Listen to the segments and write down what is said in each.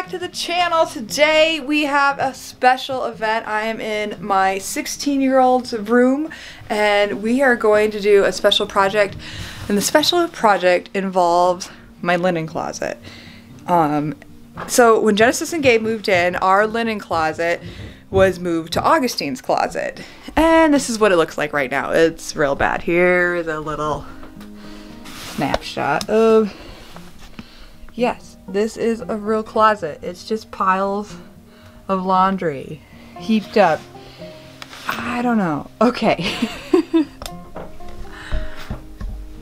back to the channel. Today we have a special event. I am in my 16 year old's room and we are going to do a special project and the special project involves my linen closet. Um, so when Genesis and Gabe moved in, our linen closet was moved to Augustine's closet. And this is what it looks like right now. It's real bad. Here's a little snapshot of, yes, this is a real closet. It's just piles of laundry heaped up. I don't know. Okay.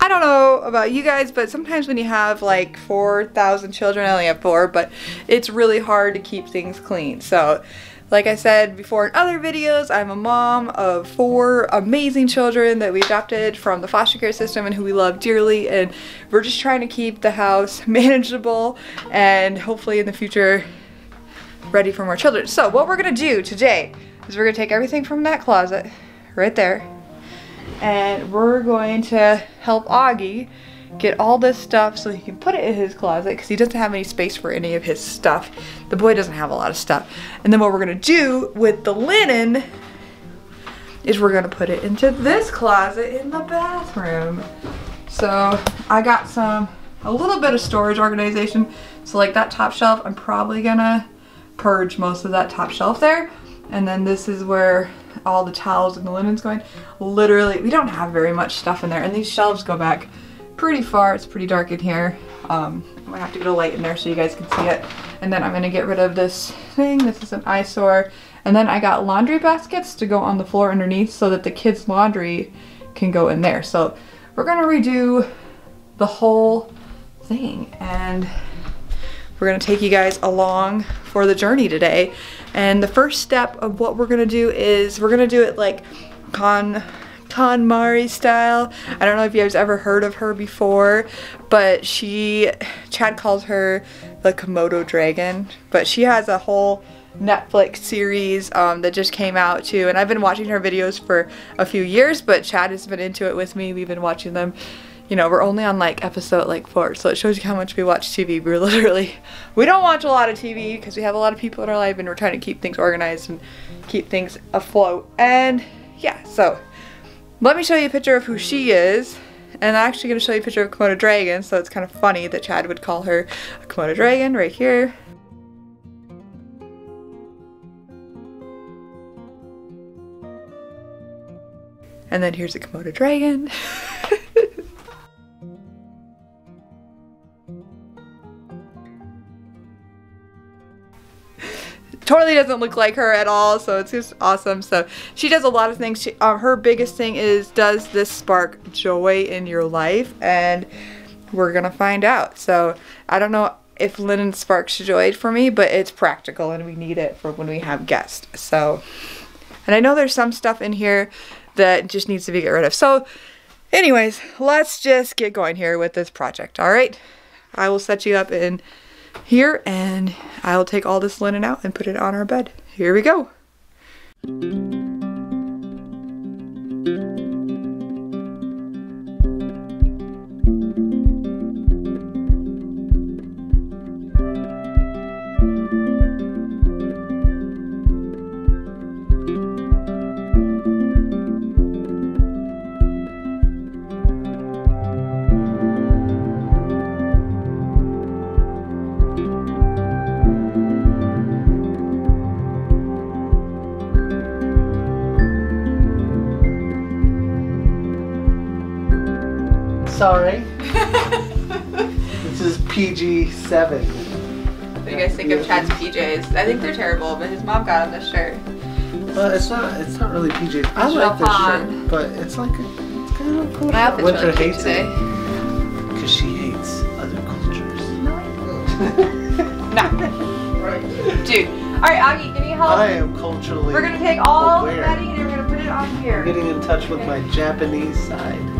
I don't know about you guys, but sometimes when you have like 4,000 children, I only have four, but it's really hard to keep things clean. So like I said before in other videos, I'm a mom of four amazing children that we adopted from the foster care system and who we love dearly and we're just trying to keep the house manageable and hopefully in the future ready for more children. So what we're gonna do today is we're gonna take everything from that closet right there and we're going to help Augie get all this stuff so he can put it in his closet because he doesn't have any space for any of his stuff. The boy doesn't have a lot of stuff. And then what we're gonna do with the linen is we're gonna put it into this closet in the bathroom. So I got some, a little bit of storage organization. So like that top shelf, I'm probably gonna purge most of that top shelf there. And then this is where all the towels and the linen's going. Literally, we don't have very much stuff in there. And these shelves go back pretty far. It's pretty dark in here. Um, I'm gonna have to get a light in there so you guys can see it. And then I'm gonna get rid of this thing. This is an eyesore. And then I got laundry baskets to go on the floor underneath so that the kids' laundry can go in there. So we're gonna redo the whole thing and we're gonna take you guys along for the journey today. And the first step of what we're gonna do is we're gonna do it like con KonMari style. I don't know if you guys ever heard of her before, but she, Chad calls her the Komodo dragon, but she has a whole Netflix series um, that just came out too, and I've been watching her videos for a few years, but Chad has been into it with me. We've been watching them you know, we're only on like episode like four, so it shows you how much we watch TV. We're literally, we don't watch a lot of TV because we have a lot of people in our life and we're trying to keep things organized and keep things afloat. And yeah, so let me show you a picture of who she is. And I'm actually going to show you a picture of Komodo Dragon, so it's kind of funny that Chad would call her a Komodo Dragon right here. And then here's a Komodo Dragon. totally doesn't look like her at all so it's just awesome. So she does a lot of things. She, um, her biggest thing is does this spark joy in your life? And we're gonna find out. So I don't know if linen sparks joy for me but it's practical and we need it for when we have guests. So and I know there's some stuff in here that just needs to be get rid of. So anyways let's just get going here with this project all right? I will set you up in here and I'll take all this linen out and put it on our bed. Here we go. Sorry. this is PG seven. What do you guys think of Chad's PJs? I think they're terrible, but his mom got him this shirt. Well, it's not. It's not really PG. I like this shirt, but it's like a, it's kind of cool. My outfit's Winter really hates today. it because she hates other cultures. No. Dude. Alright, Augie, can you help. I am culturally. We're gonna take all the aware. bedding and we're gonna put it on here. I'm Getting in touch with my Japanese side.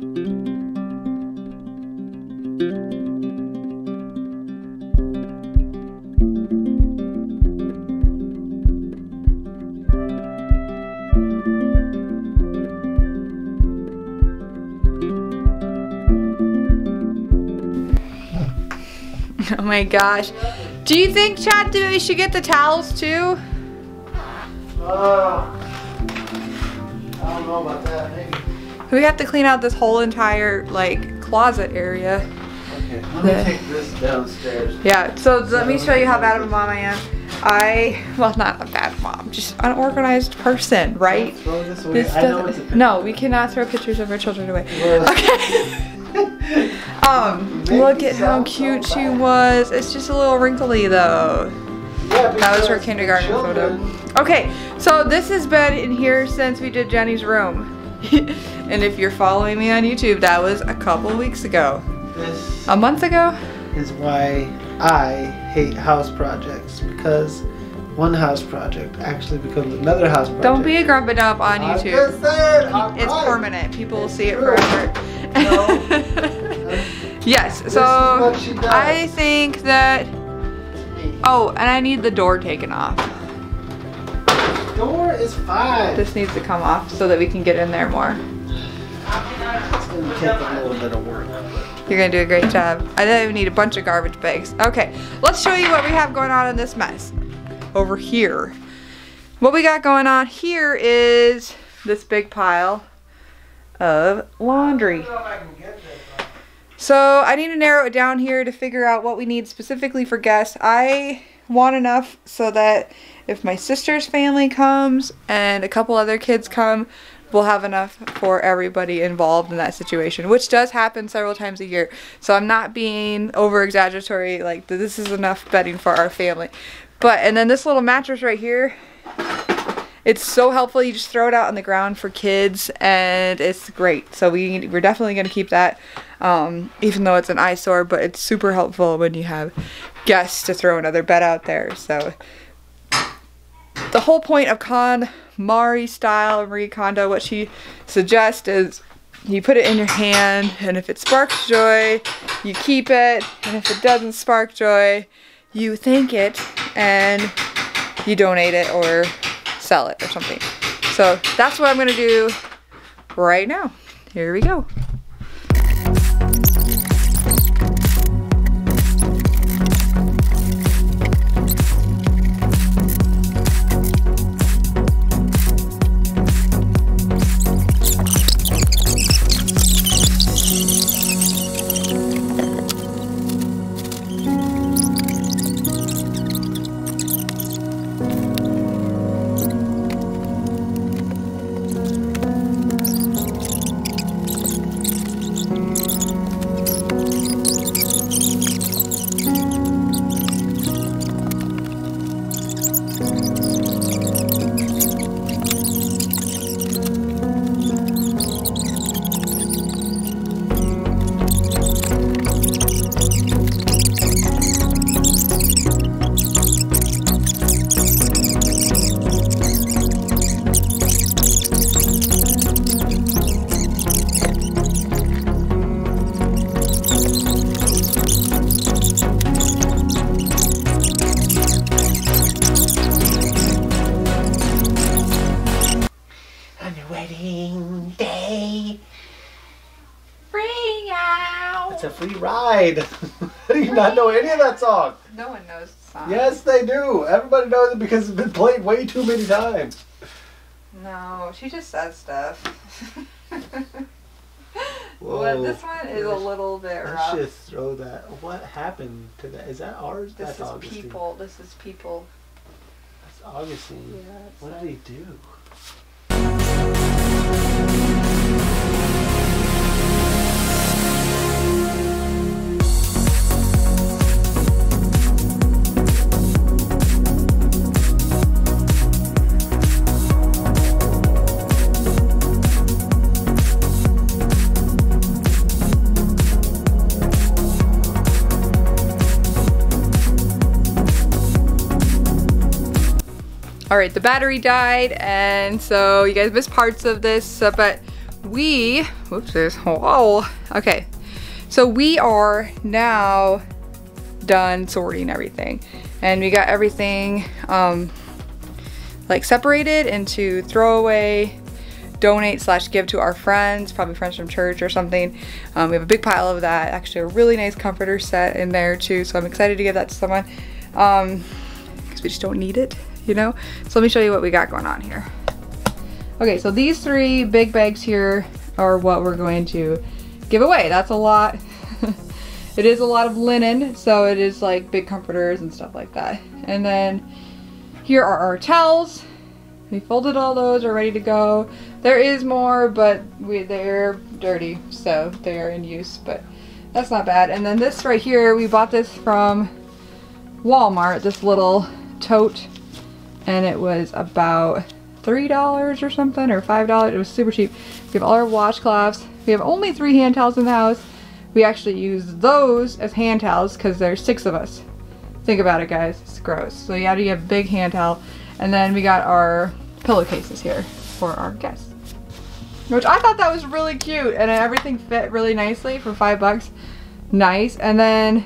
Oh my gosh. Do you think, Chad, do we should get the towels too? Uh, I don't know about that. Maybe. We have to clean out this whole entire like closet area. Okay, let me take this downstairs. Yeah, so let me show you how bad of a mom I am. I, well, not a bad mom, just unorganized person, right? Throw this away. This I know doesn't- it's a no, we cannot throw pictures of our children away. Well- Okay. um, look at how sound so cute she was. It's just a little wrinkly though. Yeah, That was her kindergarten children- photo. Okay, so this has been in here since we did Jenny's room. and if you're following me on YouTube, that was a couple weeks ago. This A month ago? is why I hate house projects because one house project actually becomes another house project. Don't be a grump it up on I'm YouTube. just saying, I'm It's right. permanent. People will see it forever. yes, This so is what she does. I think that. Oh, and I need the door taken off. Door is fine. This needs to come off so that we can get in there more. It's gonna take a little bit of work. You're gonna do a great job. I don't even need a bunch of garbage bags. Okay, let's show you what we have going on in this mess. Over here. What we got going on here is this big pile of laundry. So I need to narrow it down here to figure out what we need specifically for guests. I want enough so that if my sister's family comes and a couple other kids come, we'll have enough for everybody involved in that situation, which does happen several times a year. So I'm not being over exaggeratory, like this is enough bedding for our family. But, and then this little mattress right here, it's so helpful. You just throw it out on the ground for kids, and it's great. So we we're definitely gonna keep that, um, even though it's an eyesore. But it's super helpful when you have guests to throw another bed out there. So the whole point of Con Mari style Marie Kondo, what she suggests is you put it in your hand, and if it sparks joy, you keep it, and if it doesn't spark joy, you thank it and you donate it or sell it or something. So that's what I'm gonna do right now. Here we go. Not know any of that song? No one knows the song. Yes, they do. Everybody knows it because it's been played way too many times. No, she just says stuff. Whoa. But this one is a little bit Let's rough. just throw that. What happened to that? Is that ours? This That's is Augustine. people. This is people. That's Augustine. Yeah, what like- did he do? All right, the battery died, and so you guys missed parts of this, uh, but we, whoops, there's, whoa, okay. So we are now done sorting everything, and we got everything, um, like separated into throwaway donate slash give to our friends, probably friends from church or something. Um, we have a big pile of that. Actually, a really nice comforter set in there too. So I'm excited to give that to someone because um, we just don't need it, you know? So let me show you what we got going on here. Okay, so these three big bags here are what we're going to give away. That's a lot. it is a lot of linen, so it is like big comforters and stuff like that. And then here are our towels. We folded all those, are ready to go. There is more, but we, they're dirty, so they are in use, but that's not bad. And then this right here, we bought this from Walmart, this little tote, and it was about $3 or something, or $5. It was super cheap. We have all our washcloths. We have only three hand towels in the house. We actually use those as hand towels because there's six of us. Think about it, guys. It's gross. So you have to get a big hand towel. And then we got our pillowcases here for our guests. Which I thought that was really cute and everything fit really nicely for five bucks. Nice. And then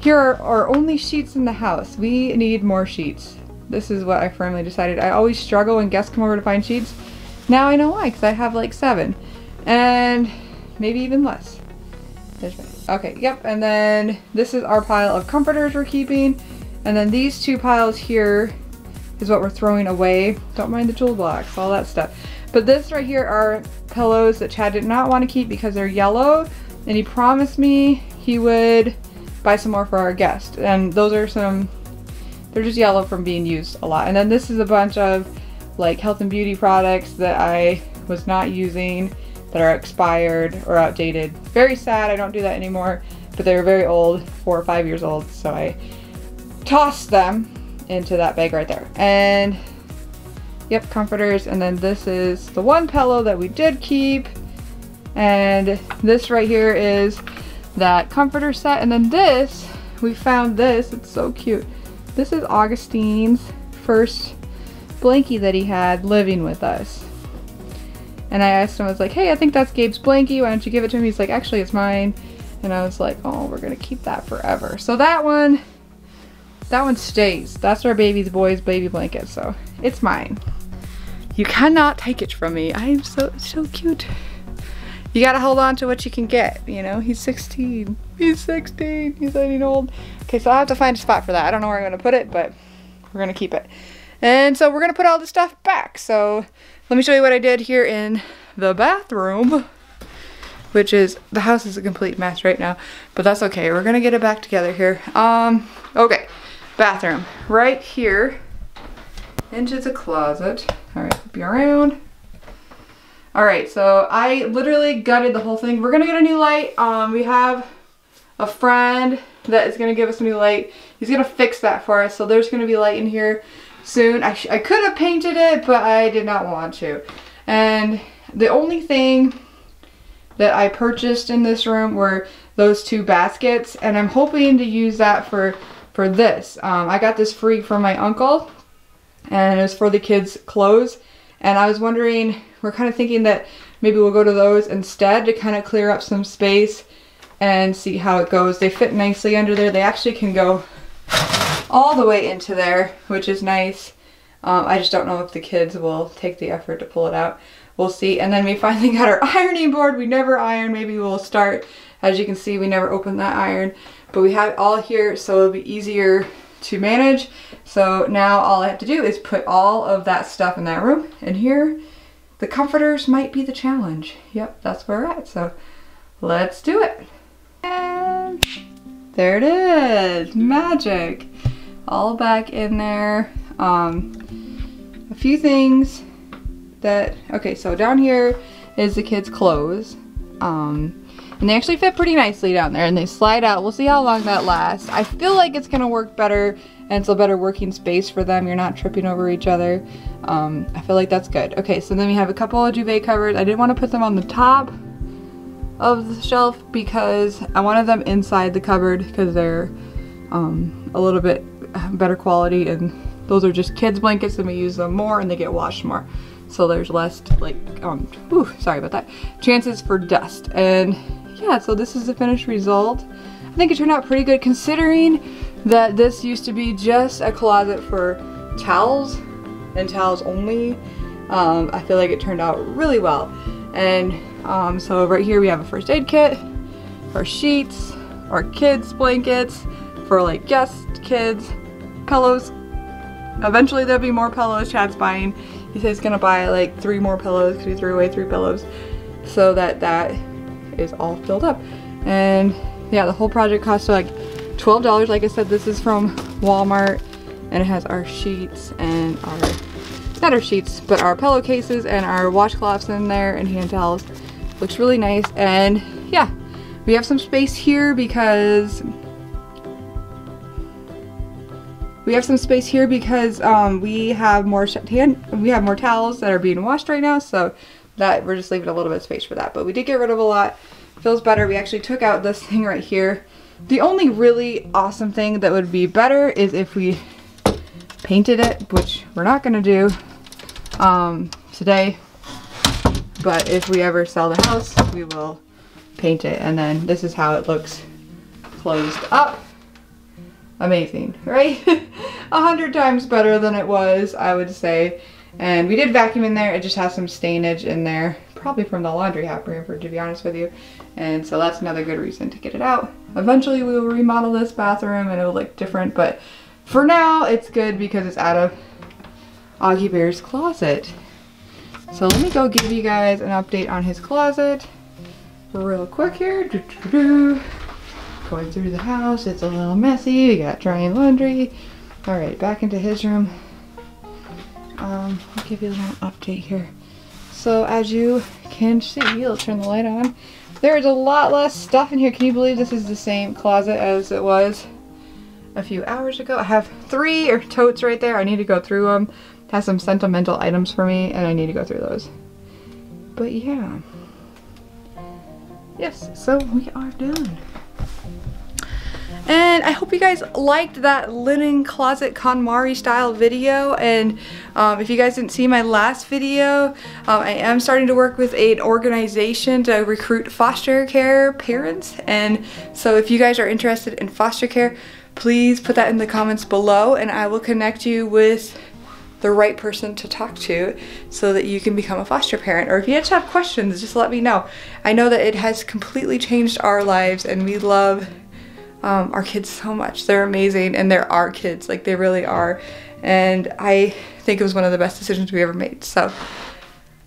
here are our only sheets in the house. We need more sheets. This is what I firmly decided. I always struggle when guests come over to find sheets. Now I know why, because I have like seven. And maybe even less. Okay, yep, and then this is our pile of comforters we're keeping. And then these two piles here is what we're throwing away. Don't mind the tool blocks, all that stuff. But this right here are pillows that Chad did not want to keep because they're yellow. And he promised me he would buy some more for our guest. And those are some, they're just yellow from being used a lot. And then this is a bunch of like health and beauty products that I was not using that are expired or outdated. Very sad, I don't do that anymore, but they were very old, four or five years old, so I tossed them into that bag right there. And yep, comforters. And then this is the one pillow that we did keep. And this right here is that comforter set. And then this, we found this, it's so cute. This is Augustine's first blankie that he had living with us. And I asked him, I was like, hey, I think that's Gabe's blankie. Why don't you give it to him? He's like, actually, it's mine. And I was like, oh, we're going to keep that forever. So that one that one stays. That's our baby's boy's baby blanket, so it's mine. You cannot take it from me. I am so, so cute. You gotta hold on to what you can get, you know? He's 16. He's 16. He's getting old. Okay, so I have to find a spot for that. I don't know where I'm gonna put it, but we're gonna keep it. And so we're gonna put all the stuff back. So let me show you what I did here in the bathroom which is the house is a complete mess right now but that's okay we're gonna get it back together here um okay bathroom right here into the closet. All right, be around. All right, so I literally gutted the whole thing. We're gonna get a new light. Um, we have a friend that is gonna give us a new light. He's gonna fix that for us. So there's gonna be light in here soon. I, I could have painted it, but I did not want to. And the only thing that I purchased in this room were those two baskets. And I'm hoping to use that for for this. Um, I got this free from my uncle and it was for the kids' clothes. And I was wondering, we're kind of thinking that maybe we'll go to those instead to kind of clear up some space and see how it goes. They fit nicely under there. They actually can go all the way into there, which is nice. Um, I just don't know if the kids will take the effort to pull it out. We'll see. And then we finally got our ironing board. We never iron. Maybe we'll start. As you can see, we never opened that iron. But we have it all here so it'll be easier to manage. So now all I have to do is put all of that stuff in that room. in here, the comforters might be the challenge. Yep, that's where we're at. So let's do it. And there it is, magic. All back in there. Um, a few things that, okay, so down here is the kids' clothes. Um, and they actually fit pretty nicely down there and they slide out. We'll see how long that lasts. I feel like it's going to work better and it's a better working space for them. You're not tripping over each other. Um, I feel like that's good. Okay, so then we have a couple of duvet covers. I didn't want to put them on the top of the shelf because I wanted them inside the cupboard because they're um, a little bit better quality and those are just kids blankets and we use them more and they get washed more so there's less like um whew, sorry about that chances for dust and yeah, so this is the finished result. I think it turned out pretty good considering that this used to be just a closet for towels and towels only. Um, I feel like it turned out really well. And um, so right here we have a first aid kit, our sheets, our kids blankets for like guest kids, pillows. Eventually there'll be more pillows Chad's buying. He says he's gonna buy like three more pillows because he threw away three pillows so that that is all filled up. And yeah, the whole project cost like $12. Like I said, this is from Walmart and it has our sheets and our, not our sheets, but our pillowcases and our washcloths in there and hand towels. Looks really nice. And yeah, we have some space here because we have some space here because um, we have more hand, we have more towels that are being washed right now. So that we're just leaving a little bit of space for that. But we did get rid of a lot. Feels better. We actually took out this thing right here. The only really awesome thing that would be better is if we painted it, which we're not going to do um, today. But if we ever sell the house, we will paint it. And then this is how it looks closed up. Amazing, right? A hundred times better than it was, I would say. And we did vacuum in there. It just has some stainage in there, probably from the laundry hamper, to be honest with you. And so that's another good reason to get it out. Eventually we will remodel this bathroom and it will look different, but for now it's good because it's out of Augie Bear's closet. So let me go give you guys an update on his closet real quick here. Doo -doo -doo. Going through the house, it's a little messy. We got drying laundry. All right, back into his room. Um, I'll give you a little update here. So as you can see, I'll turn the light on. There is a lot less stuff in here. Can you believe this is the same closet as it was a few hours ago? I have three or totes right there. I need to go through them. It has some sentimental items for me and I need to go through those. But yeah. Yes, so we are done. And I hope you guys liked that linen closet KonMari style video. And um, if you guys didn't see my last video, um, I am starting to work with an organization to recruit foster care parents. And so if you guys are interested in foster care, please put that in the comments below and I will connect you with the right person to talk to so that you can become a foster parent. Or if you just have questions, just let me know. I know that it has completely changed our lives and we love um, our kids so much. They're amazing and they're our kids, like they really are. And I think it was one of the best decisions we ever made. So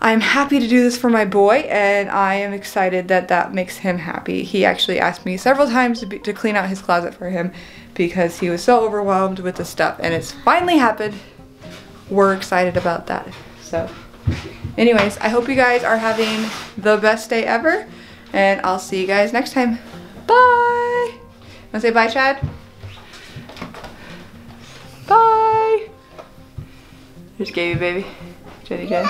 I'm happy to do this for my boy and I am excited that that makes him happy. He actually asked me several times to, be, to clean out his closet for him because he was so overwhelmed with the stuff and it's finally happened. We're excited about that. So anyways, I hope you guys are having the best day ever and I'll see you guys next time. Bye! Want to say bye, Chad? Bye. Here's Gaby, baby. Jenny, Jenny.